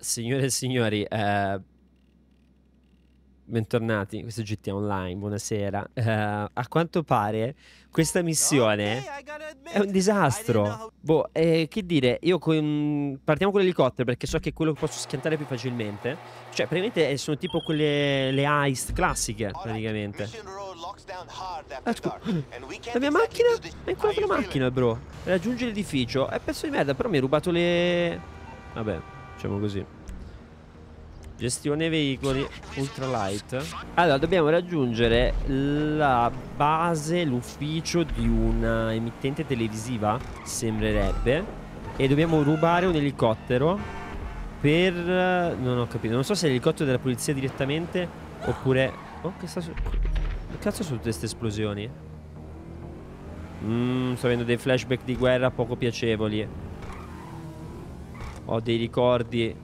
signore e signori, eh, bentornati, questo è GTA Online, buonasera. Eh, a quanto pare questa missione è un disastro. Boh, eh, che dire, io con... partiamo con l'elicottero perché so che è quello che posso schiantare più facilmente. Cioè, praticamente eh, sono tipo quelle le heist classiche, praticamente. Ah, la mia macchina? È ancora la macchina, bro. Raggiunge l'edificio. È pezzo di merda, però mi ha rubato le... Vabbè, diciamo così. Gestione veicoli ultralight. Allora, dobbiamo raggiungere la base, l'ufficio di una emittente televisiva, sembrerebbe. E dobbiamo rubare un elicottero per... Non ho capito, non so se è l'elicottero della polizia direttamente oppure... Oh, che sta su... Che cazzo sono tutte queste esplosioni? Mmm, sto avendo dei flashback di guerra poco piacevoli. Ho dei ricordi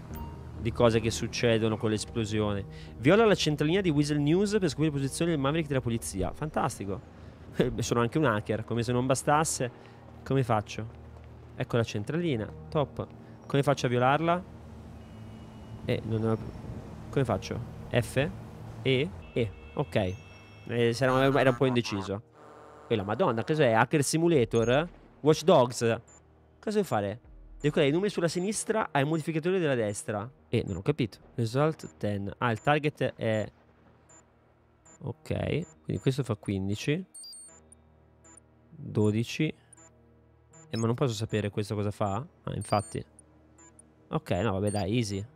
di cose che succedono con l'esplosione. Viola la centralina di Weasel News per scoprire la posizione del Maverick della polizia. Fantastico. Sono anche un hacker, come se non bastasse. Come faccio? Ecco la centralina. Top. Come faccio a violarla? Eh, non ho... Come faccio? F? E? E. Ok. Eh, era un po' indeciso. E la madonna, cos'è? Hacker Simulator? Watch Dogs? Cosa devo fare? Decorare i numeri sulla sinistra ai modificatori della destra. E eh, non ho capito. Result 10. Ah, il target è... Ok. Quindi questo fa 15. 12. Eh, ma non posso sapere questo cosa fa? Ah, infatti. Ok, no, vabbè, dai, easy.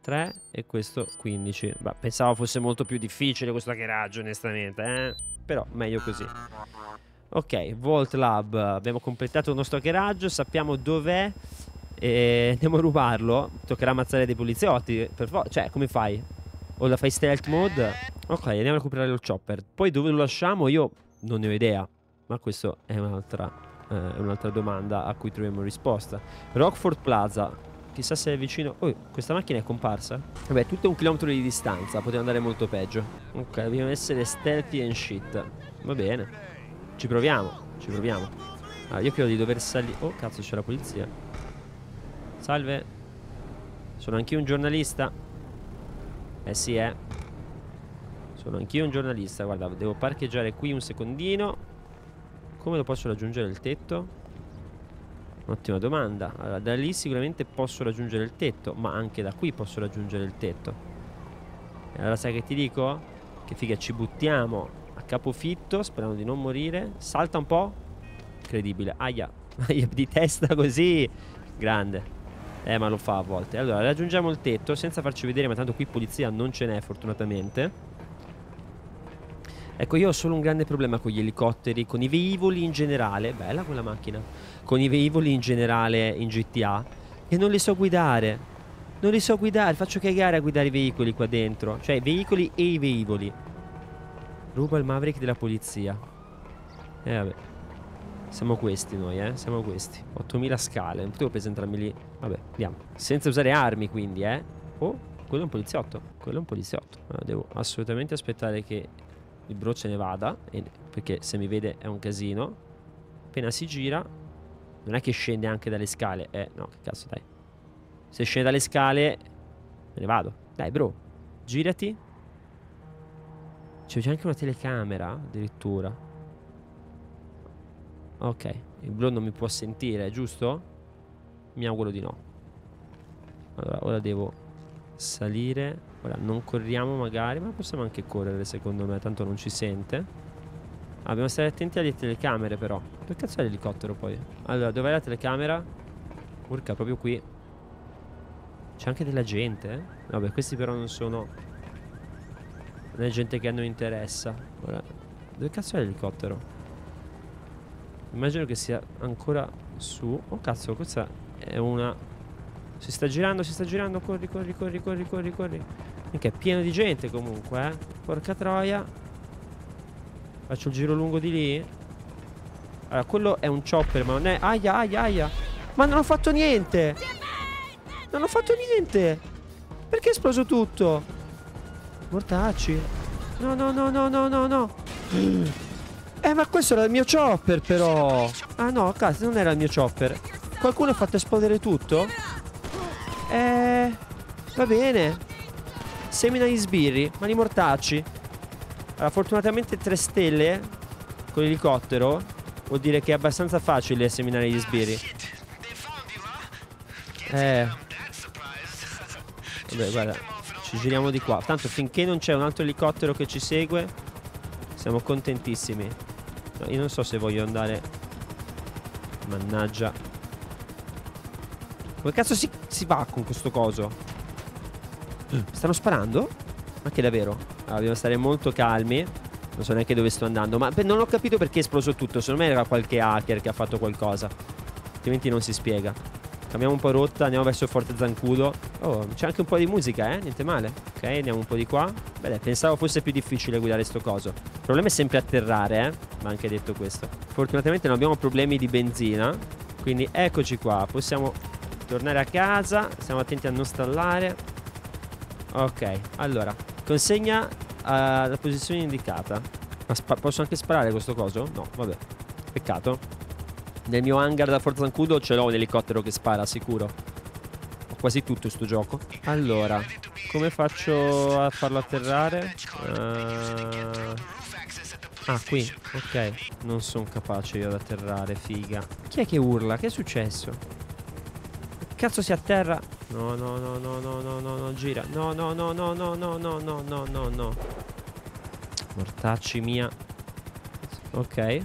3 e questo 15. Beh, pensavo fosse molto più difficile questo hackeraggio, onestamente, eh? Però meglio così. Ok, Vault Lab, abbiamo completato il nostro hackeraggio, sappiamo dov'è e andiamo a rubarlo. Toccherà ammazzare dei poliziotti, per forza, cioè come fai? O la fai stealth mode? Ok, andiamo a recuperare il chopper. Poi dove lo lasciamo io non ne ho idea, ma questa è un'altra eh, un'altra domanda a cui troviamo risposta. Rockford Plaza, chissà se è vicino... Oh, questa macchina è comparsa? Vabbè, tutto un chilometro di distanza, poteva andare molto peggio. Ok, dobbiamo essere stealthy and shit. Va bene. Ci proviamo, ci proviamo. Ah, io credo di dover salire... Oh, cazzo, c'è la polizia. Salve. Sono anch'io un giornalista. Eh sì, eh. Sono anch'io un giornalista. Guarda, devo parcheggiare qui un secondino. Come lo posso raggiungere il tetto? Ottima domanda. Allora, da lì sicuramente posso raggiungere il tetto, ma anche da qui posso raggiungere il tetto. E allora sai che ti dico? Che figa, ci buttiamo capofitto sperando di non morire. Salta un po' Incredibile Aia. Aia di testa così. Grande. Eh ma lo fa a volte. Allora raggiungiamo il tetto senza farci vedere Ma tanto qui polizia non ce n'è fortunatamente. Ecco io ho solo un grande problema con gli elicotteri Con i veicoli in generale. Bella quella macchina. Con i veicoli in generale in GTA E non li so guidare. Non li so guidare, faccio cagare a guidare i veicoli qua dentro. Cioè, veicoli e i veicoli Ruba il Maverick della polizia. Eh, vabbè. Siamo questi noi, eh. Siamo questi. 8000 scale. Non potevo presentarmi lì. Vabbè, andiamo. Senza usare armi, quindi, eh. Oh, quello è un poliziotto. Quello è un poliziotto. Allora, devo assolutamente aspettare che il bro ce ne vada. perché se mi vede è un casino. Appena si gira. Non è che scende anche dalle scale. Eh, no, che cazzo, dai. Se scende dalle scale, me ne vado. Dai, bro. Girati. C'è anche una telecamera addirittura. Ok, il blu non mi può sentire, giusto? Mi auguro di no. Allora, ora devo salire. Ora non corriamo magari, ma possiamo anche correre secondo me, tanto non ci sente. Ah, dobbiamo stare attenti alle telecamere però. Dove cazzo è l'elicottero poi? Allora, dov'è la telecamera? Urca, proprio qui. C'è anche della gente, eh? Vabbè, questi però non sono non è gente che a noi interessa. Ora, dove cazzo è l'elicottero? Immagino che sia ancora su. Oh cazzo, questa è una... Si sta girando, si sta girando. Corri, corri, corri, corri, corri, corri. Minchia, è pieno di gente comunque, eh. Porca troia. Faccio il giro lungo di lì. Allora, quello è un chopper, ma non è... Aia, aia, aia. Ma non ho fatto niente. Non ho fatto niente. Perché è esploso tutto? Mortacci. No, no, no, no, no, no, no. Eh, ma questo era il mio chopper, però. Ah, no, cazzo, non era il mio chopper. Qualcuno ha fatto esplodere tutto? Eh... Va bene. Semina gli sbirri, mani mortacci. Allora, fortunatamente 3 stelle con l'elicottero vuol dire che è abbastanza facile seminare gli sbirri. Eh. Vabbè, guarda, ci giriamo di qua. Tanto finché non c'è un altro elicottero che ci segue, siamo contentissimi. No, io non so se voglio andare... Mannaggia. Come cazzo si, si va con questo coso? Stanno sparando? Ma che davvero? Allora, dobbiamo stare molto calmi. Non so neanche dove sto andando. Ma non ho capito perché è esploso tutto. Secondo me era qualche hacker che ha fatto qualcosa. Altrimenti non si spiega. Cambiamo un po' rotta, andiamo verso Forte Zancudo. Oh, c'è anche un po' di musica, eh? Niente male. Ok, andiamo un po' di qua. Beh, pensavo fosse più difficile guidare sto coso. Il problema è sempre atterrare, eh? Ma anche detto questo. Fortunatamente non abbiamo problemi di benzina. Quindi eccoci qua. Possiamo tornare a casa. Stiamo attenti a non stallare. Ok, allora. Consegna alla posizione indicata. Ma posso anche sparare questo coso? No, vabbè. Peccato. Nel mio hangar da Forza Zancudo ce l'ho un elicottero che spara, sicuro. Ho quasi tutto sto gioco. Allora, come faccio a farlo atterrare? Uh... Ah, qui, ok. Non sono capace io ad atterrare, figa. Chi è che urla? Che è successo? Cazzo si atterra? No, no, no, no, no, no, no, no, gira. No, no, no, no, no, no, no, no, no, no, no. Mortacci mia. Ok.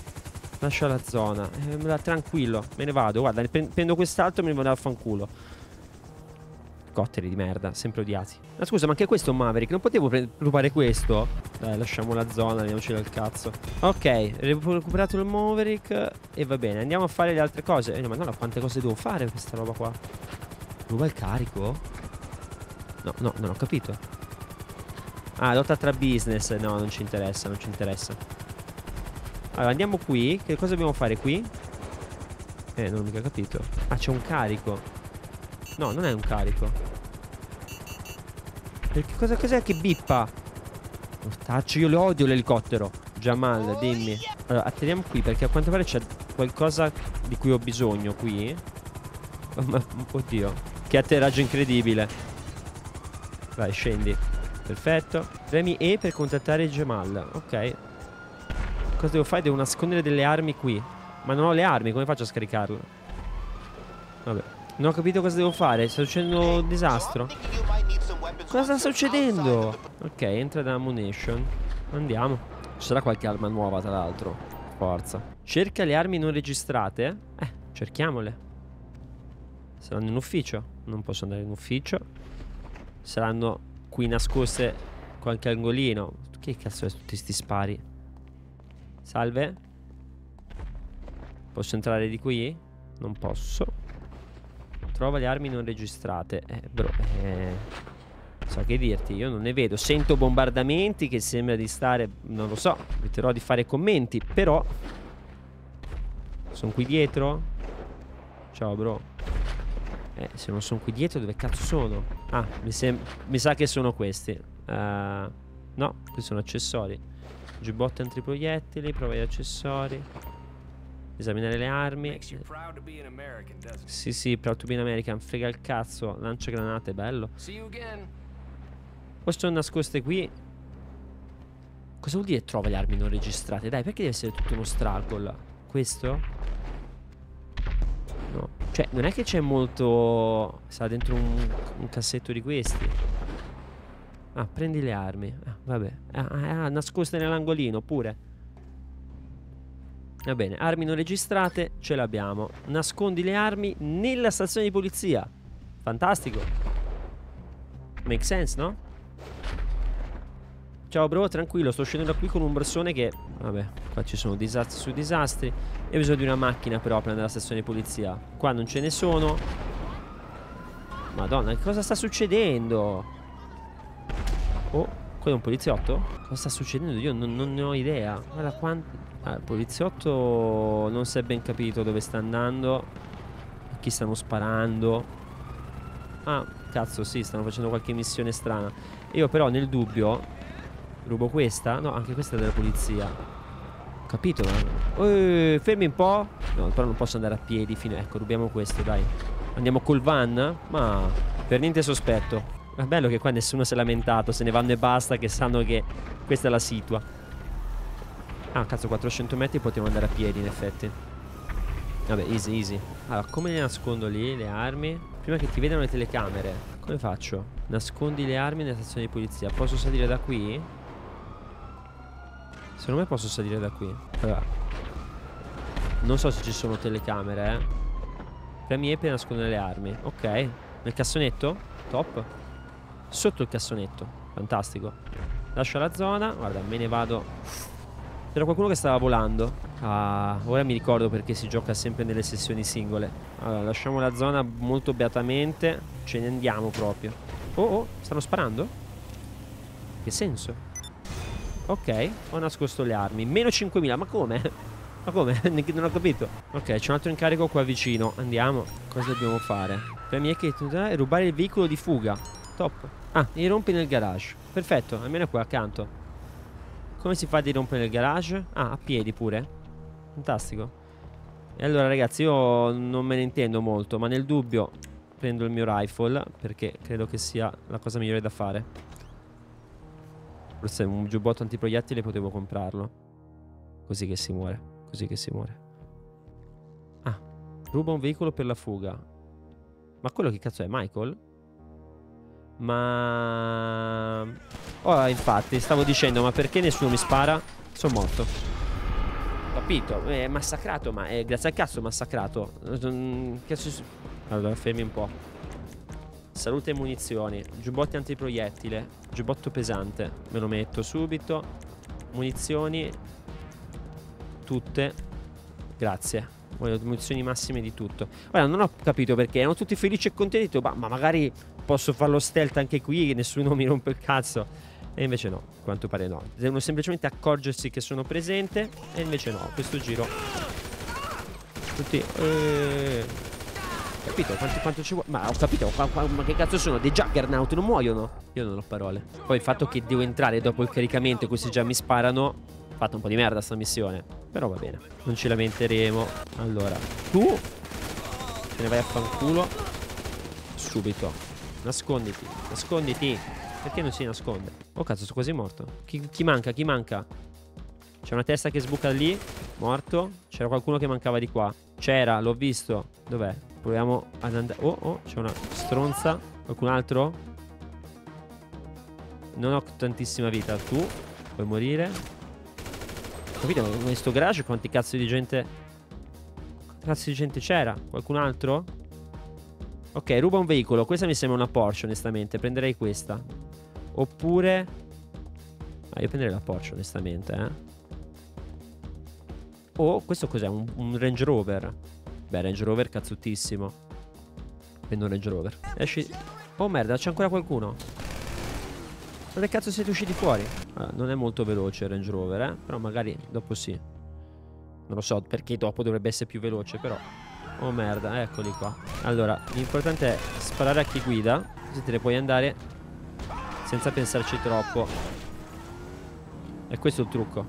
Lascia la zona. Eh, tranquillo, me ne vado. Guarda, prendo quest'altro e me ne vado a fanculo. Cotteri di merda, sempre odiati. Ma scusa, ma anche questo è un Maverick. Non potevo rubare questo? Dai, lasciamo la zona, andiamoci dal cazzo. Ok, recuperato il Maverick e va bene. Andiamo a fare le altre cose. Eh, ma no, quante cose devo fare questa roba qua? Ruba il carico? No, no, non ho capito. Ah, lotta tra business. No, non ci interessa, non ci interessa. Allora andiamo qui. Che cosa dobbiamo fare qui? Eh non ho mica capito. Ah c'è un carico. No non è un carico. Perché cosa cos'è che bippa? Mortaccio io lo odio l'elicottero. Jamal dimmi. Allora atterriamo qui perché a quanto pare c'è qualcosa di cui ho bisogno qui. Oh, ma, Oddio Che atterraggio incredibile. Vai scendi. Perfetto. Premi E per contattare Jamal. Ok Cosa devo fare? Devo nascondere delle armi qui. Ma non ho le armi, come faccio a scaricarle? Vabbè. Non ho capito cosa devo fare. Sta succedendo un disastro. Cosa sta succedendo? Ok, entra da ammunition. Andiamo. Ci sarà qualche arma nuova, tra l'altro. Forza. Cerca le armi non registrate. Eh, cerchiamole. Saranno in ufficio. Non posso andare in ufficio. Saranno qui nascoste qualche angolino. Che cazzo è tutti questi spari? Salve. Posso entrare di qui? Non posso. Trova le armi non registrate. Eh, bro, eh... So che dirti, io non ne vedo. Sento bombardamenti che sembra di stare... Non lo so, eviterò di fare commenti, però... Sono qui dietro? Ciao, bro. Eh, se non sono qui dietro, dove cazzo sono? Ah, mi, mi sa che sono questi. Uh, no, questi sono accessori. Giubbotte antiproiettili, prova gli accessori. Esaminare le armi. Sì, sì, proud to be an American. Frega il cazzo. Lancia granate, bello. Poi sono nascoste qui. Cosa vuol dire trova le armi non registrate? Dai, perché deve essere tutto uno struggle? Questo? No. Cioè, non è che c'è molto... Sta dentro un, un cassetto di questi. Ah, prendi le armi. Ah, vabbè. Ah, ah, ah, nascoste nell'angolino pure. Va bene, armi non registrate, ce l'abbiamo. Nascondi le armi nella stazione di polizia. Fantastico. Make sense, no? Ciao bro, tranquillo, sto scendendo qui con un borsone che... Vabbè, qua ci sono disastri su disastri. E ho bisogno di una macchina propria nella stazione di polizia. Qua non ce ne sono. Madonna, che cosa sta succedendo? Oh, Quello è un poliziotto? Cosa sta succedendo? Io non, non ne ho idea. Guarda quanto... Ah, il poliziotto non si è ben capito dove sta andando. A chi stanno sparando. Ah, cazzo, sì, stanno facendo qualche missione strana. Io però nel dubbio Rubo questa? No, anche questa è della polizia. Capito. Eh, fermi un po'. No, però non posso andare a piedi fino... Ecco, rubiamo questo, dai. Andiamo col van? Ma... Per niente sospetto. È bello che qua nessuno si è lamentato. Se ne vanno e basta, che sanno che questa è la situa. Ah, cazzo, 400 metri potevo andare a piedi, in effetti. Vabbè, easy, easy. Allora, come le nascondo lì, le armi? Prima che ti vedano le telecamere. Come faccio? Nascondi le armi nella stazione di polizia. Posso salire da qui? Secondo me posso salire da qui allora. Non so se ci sono telecamere eh. Premi E per nascondere le armi Ok Nel cassonetto Top Sotto il cassonetto Fantastico Lascio la zona Guarda me ne vado C'era qualcuno che stava volando Ah Ora mi ricordo perché si gioca sempre nelle sessioni singole Allora lasciamo la zona molto beatamente Ce ne andiamo proprio Oh oh Stanno sparando? Che senso? Ok, ho nascosto le armi. Meno 5.000, ma come? Ma come? non ho capito. Ok, c'è un altro incarico qua vicino. Andiamo. Cosa dobbiamo fare? Premi che rubare il veicolo di fuga. Top. Ah, li rompi nel garage. Perfetto, almeno qua accanto. Come si fa a rompere nel garage? Ah, a piedi pure. Fantastico. E allora ragazzi, io non me ne intendo molto, ma nel dubbio prendo il mio rifle perché credo che sia la cosa migliore da fare. Forse un giubbotto antiproiettile potevo comprarlo. Così che si muore. Così che si muore. Ah, ruba un veicolo per la fuga. Ma quello che cazzo è? Michael? Ma... Oh, infatti, stavo dicendo, ma perché nessuno mi spara? Sono morto. Capito? È massacrato, ma è grazie al cazzo massacrato. Allora, fermi un po'. Salute e munizioni. Giubbotti antiproiettile. Giubbotto pesante. Me lo metto subito. Munizioni. Tutte. Grazie. Voglio munizioni massime di tutto. Ora non ho capito perché. Erano tutti felici e contenti. Ma magari posso farlo stealth anche qui. Nessuno mi rompe il cazzo. E invece no, a quanto pare no. Devono semplicemente accorgersi che sono presente. E invece no, questo giro. Tutti. Eh... Capito? Quanto, quanto ci vuole? Ma ho capito, ma, ma, ma che cazzo sono? Dei Juggernaut, non muoiono? Io non ho parole. Poi il fatto che devo entrare dopo il caricamento e questi già mi sparano. Fatto un po' di merda sta missione. Però va bene. Non ci lamenteremo. Allora, tu te ne vai a fanculo. Subito. Nasconditi. Nasconditi. Perché non si nasconde? Oh cazzo, sono quasi morto. Chi, chi manca? Chi manca? C'è una testa che sbuca lì. Morto. C'era qualcuno che mancava di qua. C'era, l'ho visto. Dov'è? Proviamo ad andare... Oh, oh, c'è una stronza. Qualcun altro? Non ho tantissima vita. Tu puoi morire. Capito? In questo garage quanti cazzo di gente... Quanti cazzo di gente c'era? Qualcun altro? Ok, ruba un veicolo. Questa mi sembra una Porsche, onestamente. Prenderei questa. Oppure... Ah, io prenderei la Porsche, onestamente, eh. Oh, questo cos'è? Un, un Range Rover. Beh, Range Rover cazzuttissimo. Prendo un Range Rover. Esci. Oh merda, c'è ancora qualcuno. Dove cazzo siete usciti fuori? Allora, non è molto veloce il Range Rover, eh? Però magari dopo sì. Non lo so perché dopo dovrebbe essere più veloce, però. Oh merda, eccoli qua. Allora, l'importante è sparare a chi guida. Così te ne puoi andare senza pensarci troppo. E questo è il trucco.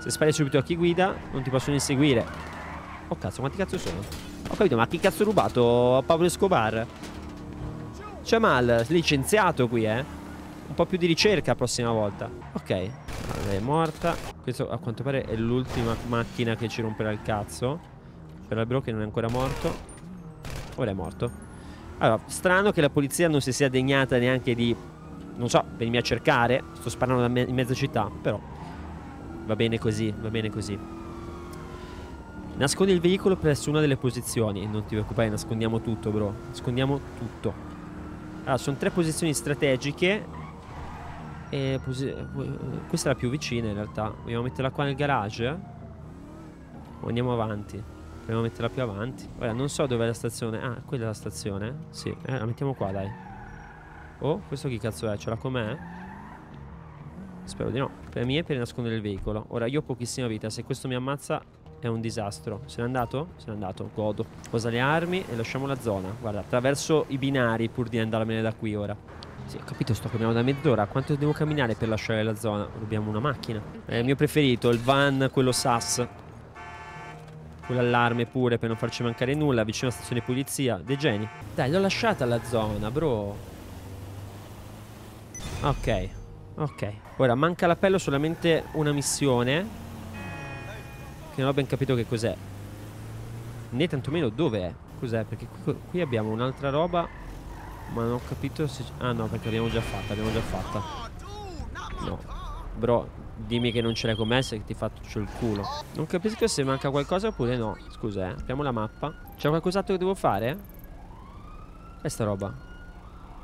Se spari subito a chi guida, non ti possono inseguire. Oh cazzo, quanti cazzo sono? Ho capito, ma chi cazzo ha rubato a Pablo Escobar? C'è mal, licenziato qui, eh. Un po' più di ricerca la prossima volta. Ok, allora, è morta. Questo a quanto pare è l'ultima macchina che ci romperà il cazzo. L'albero che non è ancora morto. Ora è morto. Allora, strano che la polizia non si sia degnata neanche di... Non so, venirmi a cercare. Sto sparando in mezza città, però... Va bene così, va bene così. Nascondi il veicolo presso una delle posizioni. Non ti preoccupare, nascondiamo tutto, bro. Nascondiamo tutto. Allora, sono tre posizioni strategiche. E posi questa è la più vicina, in realtà. Vogliamo metterla qua nel garage? O andiamo avanti? A metterla più avanti. Ora, non so dov'è la stazione. Ah, quella è la stazione? Sì. Eh, la mettiamo qua, dai. Oh, questo chi cazzo è? Ce l'ha com'è? Spero di no. Per me è per nascondere il veicolo. Ora, io ho pochissima vita. Se questo mi ammazza è un disastro. Se n'è andato? Se n'è andato. Godo. Posa le armi e lasciamo la zona. Guarda, attraverso i binari pur di andarmene da qui ora. Sì, ho capito, sto camminando da mezz'ora. Quanto devo camminare per lasciare la zona? Dobbiamo una macchina. È il mio preferito, il van, quello SAS. Quell'allarme pure per non farci mancare nulla. Vicino alla stazione di polizia. Dei geni. Dai, l'ho lasciata la zona, bro. Ok. Ok. Ora, manca l'appello solamente una missione. Che non ho ben capito che cos'è. Né tantomeno dove è. Cos'è? Perché qui, qui abbiamo un'altra roba. Ma non ho capito se... Ah no, perché l'abbiamo già fatta, l'abbiamo già fatta. No. Bro, dimmi che non ce l'hai con me se ti faccio il culo. Non capisco se manca qualcosa oppure no. Scusa, eh. Apriamo la mappa. C'è qualcos'altro che devo fare? Questa roba.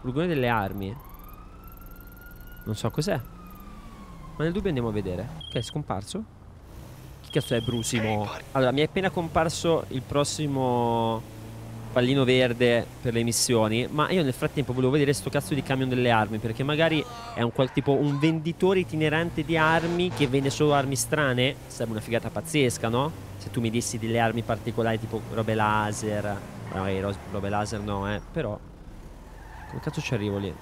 Rugone delle armi. Non so cos'è. Ma nel dubbio andiamo a vedere. Ok, è scomparso. Chi cazzo è Brusimo? Allora, mi è appena comparso il prossimo pallino verde per le missioni Ma io nel frattempo volevo vedere sto cazzo di camion delle armi Perché magari è un qual tipo un venditore itinerante di armi Che vende solo armi strane Sarebbe una figata pazzesca, no? Se tu mi dissi delle armi particolari tipo robe laser Magari robe laser no, eh Però Come cazzo ci arrivo lì?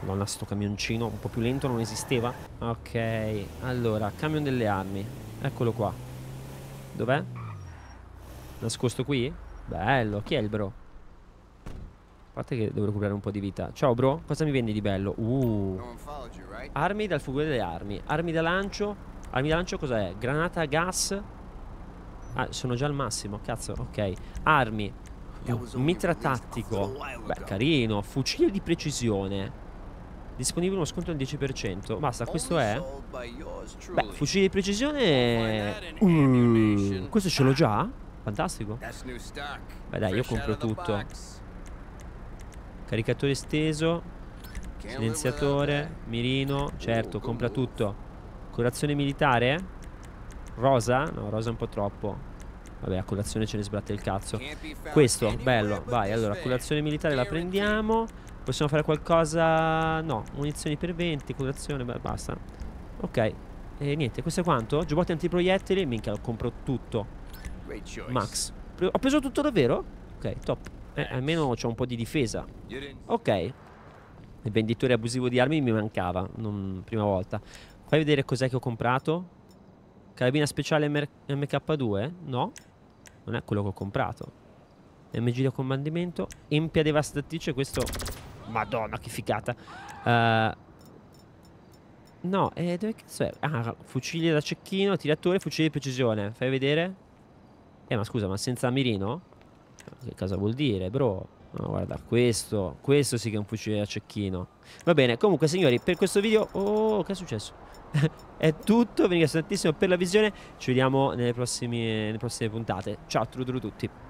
Madonna, sto camioncino un po' più lento non esisteva Ok, allora, camion delle armi Eccolo qua Dov'è? Nascosto qui? Bello, chi è il bro? A parte che devo recuperare un po' di vita. Ciao bro, cosa mi vendi di bello? Uh. Armi dal fuoco delle armi. Armi da lancio. Armi da lancio cos'è? Granata a gas? Ah, sono già al massimo, cazzo, ok. Armi. Uh, Mitra tattico. Beh, carino. Fucile di precisione. Disponibile uno sconto del 10% Basta, questo è? Beh, fucile di precisione uh, Questo ce l'ho già? Fantastico. Beh dai, io compro tutto. Caricatore esteso Silenziatore Mirino Certo, compra tutto. Colazione militare? Rosa? No, rosa è un po' troppo. Vabbè, a colazione ce ne sbatte il cazzo. Questo, bello. Vai, allora, colazione militare la prendiamo. Possiamo fare qualcosa? No, munizioni per 20 Colazione, beh, basta. Ok. E niente, questo è quanto? Giubbotti antiproiettili? Minchia, lo compro tutto Max. Ho preso tutto davvero? Ok, top. Eh, Almeno c'ho un po' di difesa. Ok. Il venditore abusivo di armi mi mancava non, Prima volta. Fai vedere cos'è che ho comprato? Carabina speciale MR MK2? No. Non è quello che ho comprato. MG da comandamento Empia devastatrice Questo Madonna che figata. Uh, No, eh, dove cazzo è? Ah, fucile da cecchino, tiratore, fucile di precisione. Fai vedere eh ma scusa ma senza mirino? Che cosa vuol dire bro? No guarda questo Questo sì che è un fucile a cecchino Va bene comunque signori per questo video Oh che è successo? è tutto Vi ringrazio tantissimo per la visione Ci vediamo nelle prossime, nelle prossime puntate Ciao a tutti